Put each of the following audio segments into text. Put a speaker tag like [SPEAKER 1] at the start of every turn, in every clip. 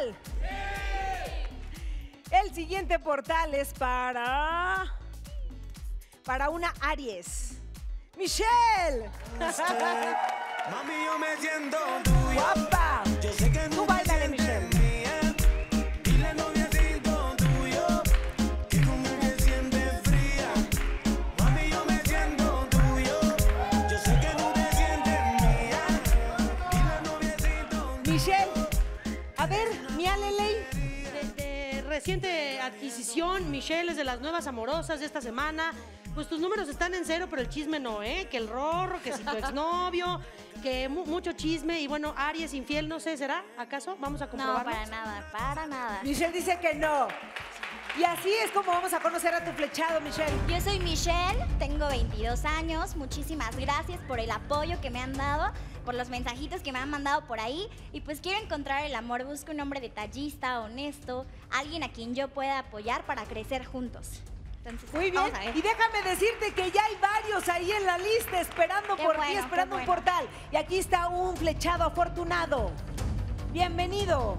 [SPEAKER 1] portal? El siguiente portal es para. Para una Aries. ¡Michelle!
[SPEAKER 2] Mami, yo me siento
[SPEAKER 3] reciente adquisición, Michelle es de las nuevas amorosas de esta semana. Pues tus números están en cero, pero el chisme no, ¿eh? Que el rorro, que si tu exnovio, que mu- mucho chisme. Y bueno, Aries infiel, no sé, ¿será? ¿Acaso? Vamos a
[SPEAKER 4] No,
[SPEAKER 3] comprobarlo.
[SPEAKER 4] para nada, para nada.
[SPEAKER 1] Michelle dice que no. Y así es como vamos a conocer a tu flechado, Michelle.
[SPEAKER 4] Yo soy Michelle, tengo 22 años. Muchísimas gracias por el apoyo que me han dado, por los mensajitos que me han mandado por ahí. Y pues quiero encontrar el amor. Busco un hombre detallista, honesto, alguien a quien yo pueda apoyar para crecer juntos. Entonces,
[SPEAKER 1] Muy bien. Y déjame decirte que ya hay varios ahí en la lista esperando
[SPEAKER 4] Qué
[SPEAKER 1] por ti,
[SPEAKER 4] bueno,
[SPEAKER 1] esperando un portal. Y aquí está un flechado afortunado. Bienvenido.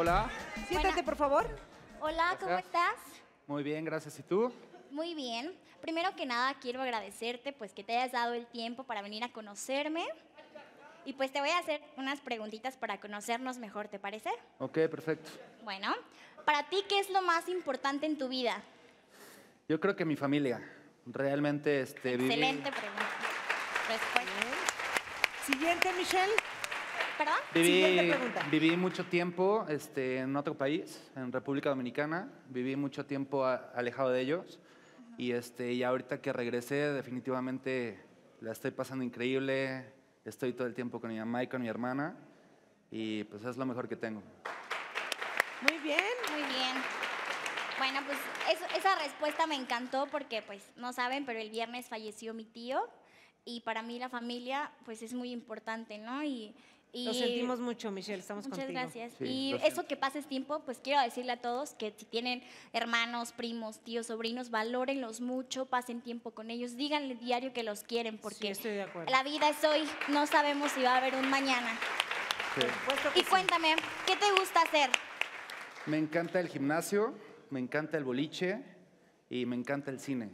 [SPEAKER 1] Hola. Siéntate,
[SPEAKER 4] Buena-
[SPEAKER 1] por favor.
[SPEAKER 4] hola, ¿cómo
[SPEAKER 5] Gracias.
[SPEAKER 4] estás?
[SPEAKER 5] Muy bien, gracias. ¿Y tú?
[SPEAKER 4] Muy bien. Primero que nada quiero agradecerte pues que te hayas dado el tiempo para venir a conocerme. Y pues te voy a hacer unas preguntitas para conocernos mejor, ¿te parece?
[SPEAKER 5] Ok, perfecto.
[SPEAKER 4] Bueno, para ti, ¿qué es lo más importante en tu vida?
[SPEAKER 5] Yo creo que mi familia. Realmente este, viví-
[SPEAKER 4] Excelente pregunta. Respuesta.
[SPEAKER 1] Siguiente, Michelle.
[SPEAKER 4] ¿Perdón?
[SPEAKER 5] Viví, viví mucho tiempo este, en otro país, en República Dominicana. Viví mucho tiempo a- alejado de ellos. Y, este, y ahorita que regresé, definitivamente la estoy pasando increíble. Estoy todo el tiempo con mi mamá y con mi hermana. Y pues es lo mejor que tengo.
[SPEAKER 1] Muy bien.
[SPEAKER 4] Muy bien. Bueno, pues eso- esa respuesta me encantó porque pues no saben, pero el viernes falleció mi tío y para mí la familia pues es muy importante, ¿no? Y, y
[SPEAKER 1] Lo sentimos mucho, Michelle. Estamos
[SPEAKER 4] Muchas
[SPEAKER 1] contigo.
[SPEAKER 4] gracias.
[SPEAKER 5] Sí,
[SPEAKER 4] y eso
[SPEAKER 5] siento.
[SPEAKER 4] que pases tiempo, pues quiero decirle a todos que si tienen hermanos, primos, tíos, sobrinos, valórenlos mucho, pasen tiempo con ellos, díganle diario que los quieren
[SPEAKER 1] Sí,
[SPEAKER 4] porque
[SPEAKER 1] estoy de acuerdo.
[SPEAKER 4] la vida es hoy, no sabemos si va a haber un mañana.
[SPEAKER 5] Sí.
[SPEAKER 1] Por supuesto que
[SPEAKER 4] Y cuéntame, ¿qué te gusta hacer?
[SPEAKER 5] Me encanta el gimnasio, me encanta el boliche y me encanta el cine.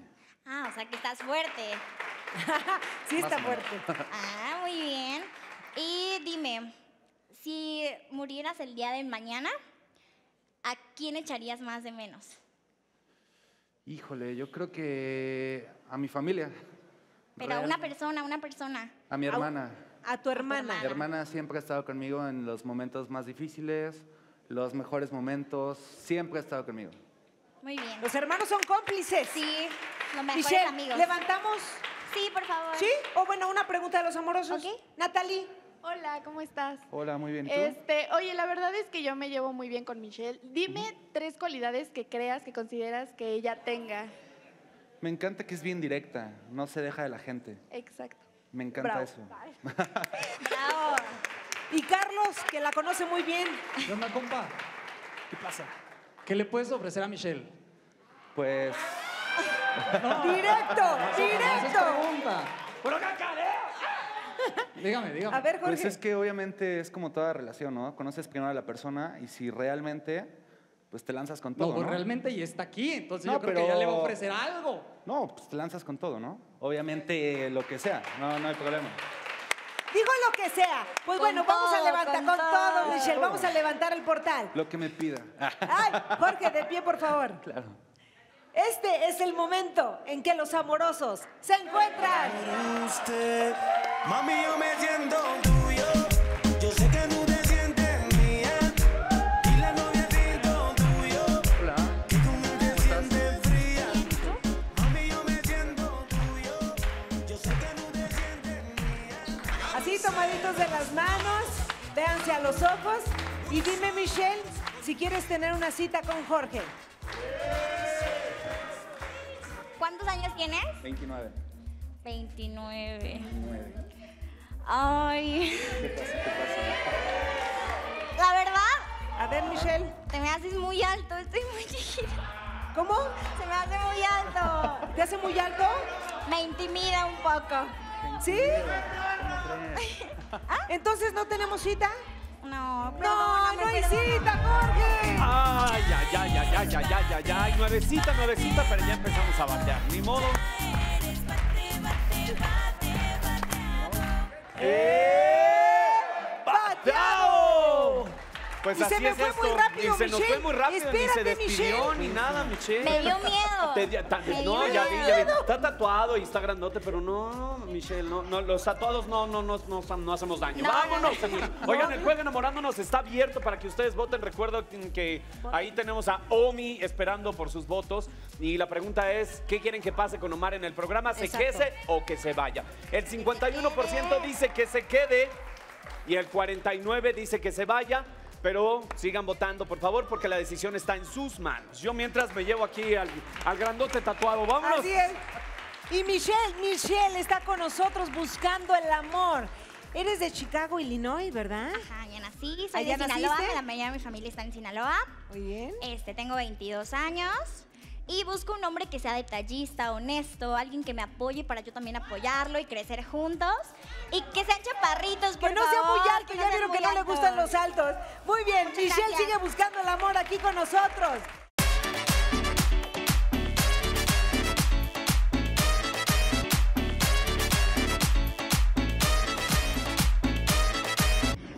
[SPEAKER 4] Ah, o sea que estás fuerte.
[SPEAKER 1] Sí está
[SPEAKER 5] Más
[SPEAKER 1] fuerte.
[SPEAKER 4] Ah. Si murieras el día de mañana, ¿a quién echarías más de menos?
[SPEAKER 5] Híjole, yo creo que a mi familia.
[SPEAKER 4] Pero a una persona, una persona.
[SPEAKER 5] A mi hermana.
[SPEAKER 1] A tu hermana.
[SPEAKER 5] Mi hermana siempre ha estado conmigo en los momentos más difíciles, los mejores momentos, siempre ha estado conmigo.
[SPEAKER 4] Muy bien.
[SPEAKER 1] Los hermanos son cómplices.
[SPEAKER 4] Sí, los mejores
[SPEAKER 1] Michelle,
[SPEAKER 4] amigos.
[SPEAKER 1] levantamos.
[SPEAKER 4] Sí, por favor.
[SPEAKER 1] ¿Sí? O bueno, una pregunta de los amorosos.
[SPEAKER 4] Ok.
[SPEAKER 1] Natalie.
[SPEAKER 6] Hola, ¿cómo estás?
[SPEAKER 5] Hola, muy bien. ¿Y tú?
[SPEAKER 6] Este, oye, la verdad es que yo me llevo muy bien con Michelle. Dime tres cualidades que creas, que consideras que ella tenga.
[SPEAKER 5] Me encanta que es bien directa, no se deja de la gente.
[SPEAKER 6] Exacto.
[SPEAKER 5] Me encanta
[SPEAKER 1] Bravo.
[SPEAKER 5] eso.
[SPEAKER 4] Bravo.
[SPEAKER 1] Y Carlos, que la conoce muy bien.
[SPEAKER 7] ¿Qué onda, compa? ¿Qué pasa? ¿Qué le puedes ofrecer a Michelle?
[SPEAKER 5] Pues
[SPEAKER 1] ¡Directo! ¡Directo!
[SPEAKER 7] Dígame, dígame.
[SPEAKER 1] A ver, Jorge.
[SPEAKER 5] Pues es que obviamente es como toda relación, ¿no? Conoces primero a la persona y si realmente, pues te lanzas con todo,
[SPEAKER 7] No,
[SPEAKER 5] ¿no?
[SPEAKER 7] pues realmente ya está aquí, entonces
[SPEAKER 5] No,
[SPEAKER 7] yo creo que ya le va a ofrecer algo.
[SPEAKER 5] No, pues te lanzas con todo, ¿no? Obviamente lo que sea, no, no hay problema.
[SPEAKER 1] Digo lo que sea. Pues
[SPEAKER 4] Con
[SPEAKER 1] bueno, vamos a levantar
[SPEAKER 4] con
[SPEAKER 1] con todo,
[SPEAKER 4] todo.
[SPEAKER 1] Michelle. Vamos a levantar el portal.
[SPEAKER 5] Lo que me pida.
[SPEAKER 1] Ay, Jorge, de pie, por favor.
[SPEAKER 5] claro.
[SPEAKER 1] Este es el momento en que los amorosos se encuentran.
[SPEAKER 2] Usted, mami, yo me siento tuyo. Yo sé que no te sientes mía. Dile noviecito tuyo
[SPEAKER 5] Hola.
[SPEAKER 2] que conmigo te sientes fría. Mami, yo me siento tuyo. Yo sé que no te sientes mía.
[SPEAKER 1] Así tomaditos de las manos, véanse a los ojos y dime, Michelle, si quieres tener una cita con Jorge.
[SPEAKER 4] Tienes?
[SPEAKER 5] 29.
[SPEAKER 4] 29.
[SPEAKER 5] 29.
[SPEAKER 4] Ay.
[SPEAKER 5] ¿Qué pasa? ¿Qué pasa?
[SPEAKER 4] La verdad,
[SPEAKER 1] Michelle?
[SPEAKER 4] Te me haces muy alto, estoy muy chiquita.
[SPEAKER 1] ¿Cómo?
[SPEAKER 4] Se me hace muy alto.
[SPEAKER 1] ¿Te hace muy alto?
[SPEAKER 4] Me intimida un poco.
[SPEAKER 1] ¿Sí? Entonces no tenemos cita.
[SPEAKER 4] No,
[SPEAKER 1] no, no hay cita, Jorge.
[SPEAKER 8] Ay, ay, ay, ay, ay, ay, ay, ay, nuevecita, nuevecita, pero ya empezamos a batear. Ni modo. Pues
[SPEAKER 1] Y se
[SPEAKER 8] así
[SPEAKER 1] me
[SPEAKER 8] es
[SPEAKER 1] fue
[SPEAKER 8] esto.
[SPEAKER 1] muy rápido,
[SPEAKER 8] y se nos fue muy rápido, ni se despidió,
[SPEAKER 1] Michelle.
[SPEAKER 8] ni nada, Michelle.
[SPEAKER 4] Me dio miedo.
[SPEAKER 8] Te di- ta-
[SPEAKER 4] Me
[SPEAKER 8] no,
[SPEAKER 4] dio
[SPEAKER 8] ya vi, ya vi. Está tatuado y está grandote, pero no, Michelle, no, no, los tatuados no, no, no, no, no hacemos daño.
[SPEAKER 4] No,
[SPEAKER 8] Vámonos.
[SPEAKER 4] no.
[SPEAKER 8] Oigan, el juego enamorándonos está abierto para que ustedes voten. Recuerdo que ahí tenemos a Omi esperando por sus votos. Y la pregunta es, ¿qué quieren que pase con Omar en el programa? ¿Se
[SPEAKER 1] Exacto.
[SPEAKER 8] quede o que se vaya? El 51% dice que se quede y el 49% dice que se vaya. Pero sigan votando, por favor, porque la decisión está en sus manos. Yo mientras me llevo aquí al, al grandote tatuado. Vámonos.
[SPEAKER 1] Así es. Y Michelle, Michelle está con nosotros buscando el amor. Eres de Chicago, Illinois, ¿verdad?
[SPEAKER 4] Ajá, ya nací, soy
[SPEAKER 1] ¿Allá
[SPEAKER 4] de Sinaloa,
[SPEAKER 1] naciste?
[SPEAKER 4] la mayoría de mi familia está en Sinaloa.
[SPEAKER 1] Muy bien.
[SPEAKER 4] Este, tengo 22 años y busco un hombre que sea detallista, honesto, alguien que me apoye para yo también apoyarlo y crecer juntos. Y que sean chaparritos, por
[SPEAKER 1] Que no sea muy alto, ya
[SPEAKER 4] sean
[SPEAKER 1] vieron que no le
[SPEAKER 4] altos.
[SPEAKER 1] gustan los altos. Muy bien,
[SPEAKER 4] Muchas
[SPEAKER 1] Michelle
[SPEAKER 4] gracias.
[SPEAKER 1] sigue buscando el amor aquí con nosotros.